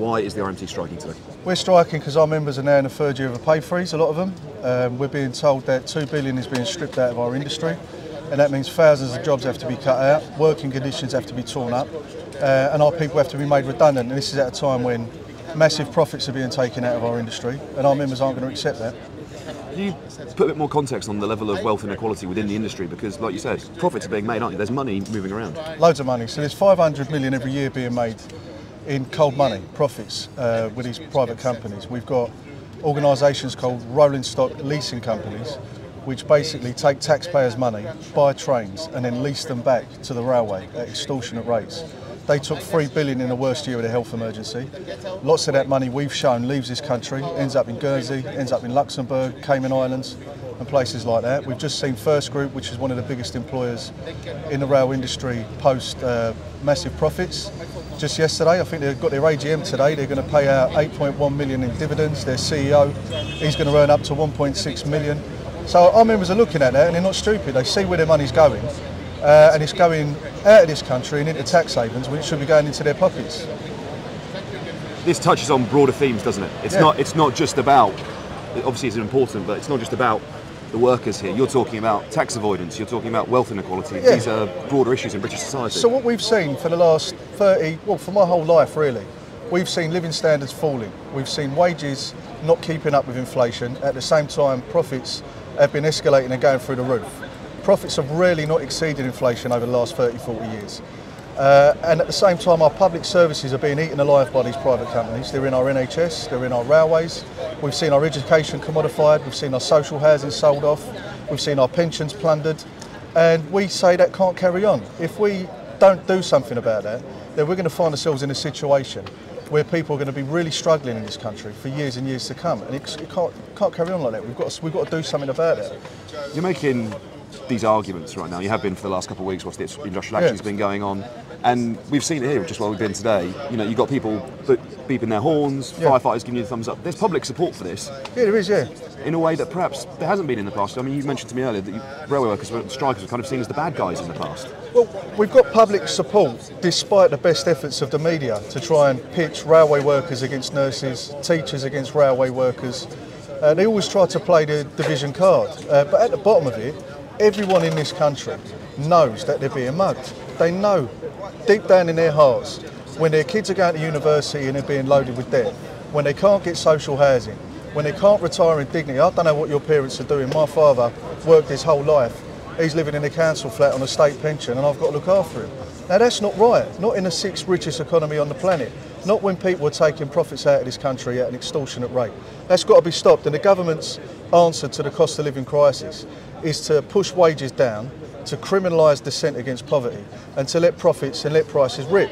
Why is the RMT striking today? We're striking because our members are now in the third year of a pay freeze, a lot of them. Um, we're being told that two billion is being stripped out of our industry, and that means thousands of jobs have to be cut out, working conditions have to be torn up, uh, and our people have to be made redundant. And this is at a time when massive profits are being taken out of our industry, and our members aren't going to accept that. Can you put a bit more context on the level of wealth inequality within the industry? Because, like you said, profits are being made, aren't you? There's money moving around. Loads of money. So there's 500 million every year being made in cold money profits uh, with these private companies. We've got organisations called rolling stock leasing companies, which basically take taxpayers' money, buy trains, and then lease them back to the railway at extortionate rates. They took three billion in the worst year of the health emergency. Lots of that money we've shown leaves this country, ends up in Guernsey, ends up in Luxembourg, Cayman Islands, and places like that. We've just seen First Group, which is one of the biggest employers in the rail industry, post uh, massive profits. Just yesterday, I think they've got their AGM today. They're going to pay out 8.1 million in dividends. Their CEO, he's going to earn up to 1.6 million. So our members are looking at that, and they're not stupid. They see where their money's going, uh, and it's going out of this country and into tax havens when it should be going into their pockets. This touches on broader themes, doesn't it? It's Yeah. not. It's not just about. Obviously, it's important, but it's not just about the workers here. You're talking about tax avoidance. You're talking about wealth inequality. Yeah. These are broader issues in British society. So what we've seen for the last 30, well, for my whole life really, we've seen living standards falling. We've seen wages not keeping up with inflation. At the same time, profits have been escalating and going through the roof. Profits have really not exceeded inflation over the last 30, 40 years. Uh, and at the same time, our public services are being eaten alive by these private companies. They're in our NHS, they're in our railways. We've seen our education commodified, we've seen our social housing sold off, we've seen our pensions plundered. And we say that can't carry on. If we don't do something about that, then we're going to find ourselves in a situation where people are going to be really struggling in this country for years and years to come. And it, it can't, can't carry on like that. We've got, to, we've got to do something about it. You're making these arguments right now. You have been for the last couple of weeks whilst this industrial action's Yeah. been going on. And we've seen it here just where we've been today. You know, you've got people beeping their horns, Yeah. firefighters giving you the thumbs up. There's public support for this Yeah, there is, yeah. in a way that perhaps there hasn't been in the past. I mean, you mentioned to me earlier that you, railway workers, were- strikers were kind of seen as the bad guys in the past. Well, we've got public support despite the best efforts of the media to try and pitch railway workers against nurses, teachers against railway workers. Uh, they always try to play the division card. Uh, but at the bottom of it, everyone in this country knows that they're being mugged. They know deep down in their hearts when their kids are going to university and they're being loaded with debt, when they can't get social housing, when they can't retire in dignity. I don't know what your parents are doing. My father worked his whole life. He's living in a council flat on a state pension and I've got to look after him. Now that's not right. Not in the sixth richest economy on the planet. Not when people are taking profits out of this country at an extortionate rate. That's got to be stopped. And the government's answer to the cost of living crisis is to push wages down, to criminalise dissent against poverty, and to let profits and let prices rip.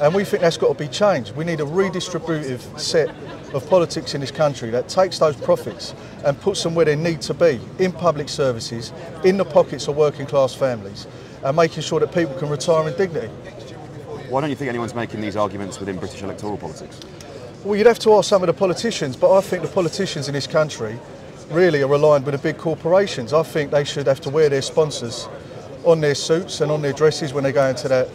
And we think that's got to be changed. We need a redistributive set of politics in this country that takes those profits and puts them where they need to be in public services, in the pockets of working class families, and making sure that people can retire in dignity. Why don't you think anyone's making these arguments within British electoral politics? Well, you'd have to ask some of the politicians, but I think the politicians in this country really are aligned with the big corporations. I think they should have to wear their sponsors on their suits and on their dresses when they go into that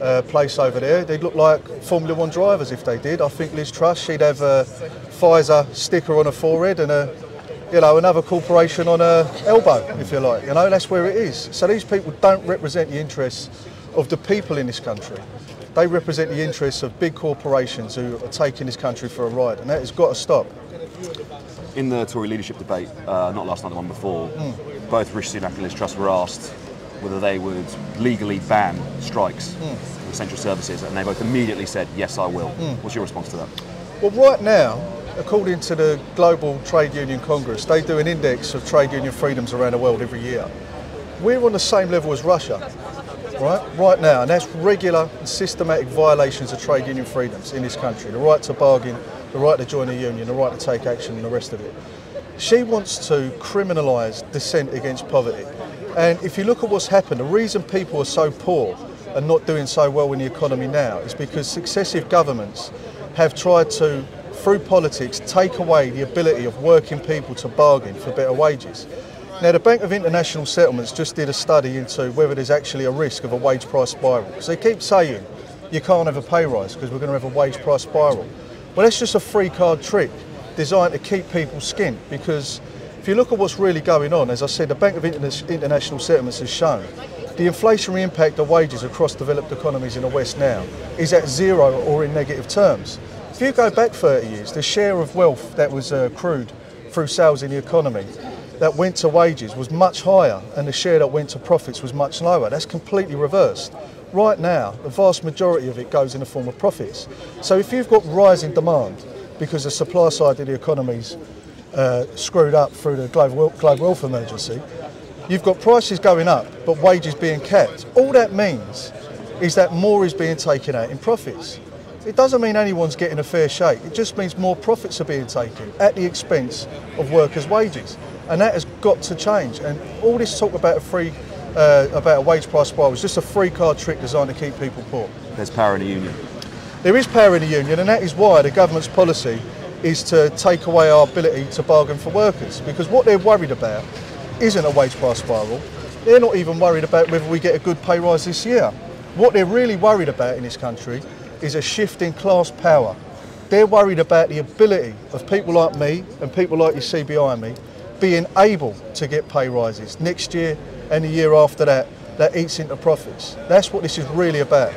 uh, place over there. They'd look like Formula One drivers if they did. I think Liz Truss, she'd have a Pfizer sticker on her forehead and a, you know, another corporation on her elbow, if you like. You know, that's where it is. So these people don't represent the interests of the people in this country. They represent the interests of big corporations who are taking this country for a ride, and that has got to stop. In the Tory leadership debate, uh, not last night, the one before, both Rishi Sunak and Liz Truss were asked whether they would legally ban strikes in essential services, and they both immediately said, "Yes, I will." Hmm. What's your response to that? Well, right now, according to the Global Trade Union Congress, they do an index of trade union freedoms around the world every year. We're on the same level as Russia, right? Right now, and that's regular and systematic violations of trade union freedoms in this country. The right to bargain, the right to join a union, the right to take action, and the rest of it. She wants to criminalise dissent against poverty. And if you look at what's happened, the reason people are so poor and not doing so well in the economy now is because successive governments have tried to, through politics, take away the ability of working people to bargain for better wages. Now, the Bank of International Settlements just did a study into whether there's actually a risk of a wage price spiral. So they keep saying you can't have a pay rise because we're going to have a wage price spiral. Well, that's just a free card trick designed to keep people skint because if you look at what's really going on, as I said, the Bank of Interna- International Settlements has shown the inflationary impact of wages across developed economies in the West now is at zero or in negative terms. If you go back 30 years, the share of wealth that was accrued through sales in the economy that went to wages was much higher and the share that went to profits was much lower. That's completely reversed. Right now, the vast majority of it goes in the form of profits. So if you've got rising demand because the supply side of the economy's uh, screwed up through the global, global wealth emergency, you've got prices going up but wages being kept. All that means is that more is being taken out in profits. It doesn't mean anyone's getting a fair shake. It just means more profits are being taken at the expense of workers' wages, and that has got to change. And all this talk about a free, uh, about a wage price spiral is just a free card trick designed to keep people poor. There's power in the union. There is power in the union, and that is why the government's policy is to take away our ability to bargain for workers. Because what they're worried about isn't a wage price spiral. They're not even worried about whether we get a good pay rise this year. What they're really worried about in this country is a shift in class power. They're worried about the ability of people like me and people like you see behind me being able to get pay rises next year and the year after that that eats into profits. That's what this is really about.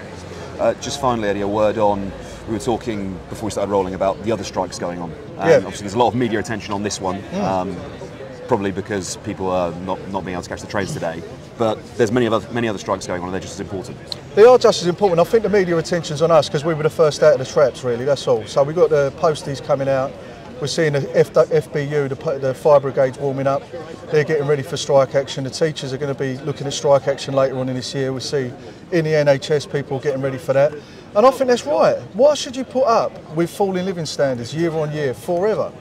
Uh, just finally, Eddie, a word on. We were talking before we started rolling about the other strikes going on. And Yeah. Obviously, there's a lot of media attention on this one, um, probably because people are not, not being able to catch the trains today. But there's many other many other strikes going on, and they're just as important. They are just as important. I think the media attention's on us because we were the first out of the traps, really. That's all. So we've got the posties coming out. We're seeing the F- FBU, the, the fire brigades warming up. They're getting ready for strike action. The teachers are going to be looking at strike action later on in this year. We see in the NHS people getting ready for that. And I think that's right. Why should you put up with falling living standards year on year forever?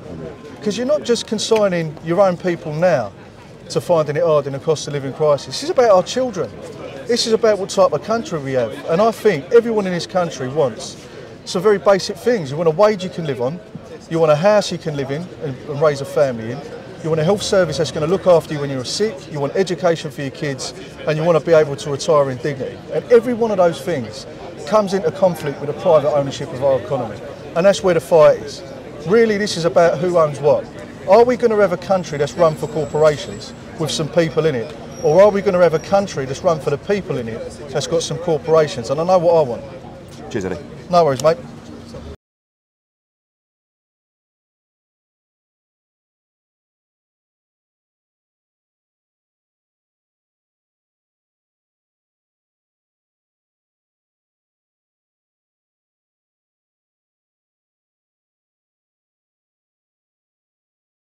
Because you're not just consigning your own people now to finding it hard in a cost of living crisis. This is about our children. This is about what type of country we have. And I think everyone in this country wants some very basic things. You want a wage you can live on, you want a house you can live in and, and raise a family in, you want a health service that's going to look after you when you're sick, you want education for your kids, and you want to be able to retire in dignity. And every one of those things comes into conflict with the private ownership of our economy. And that's where the fight is. Really, this is about who owns what. Are we going to have a country that's run for corporations with some people in it? Or are we going to have a country that's run for the people in it that's got some corporations? And I know what I want. Cheers, Eddie. No worries, mate.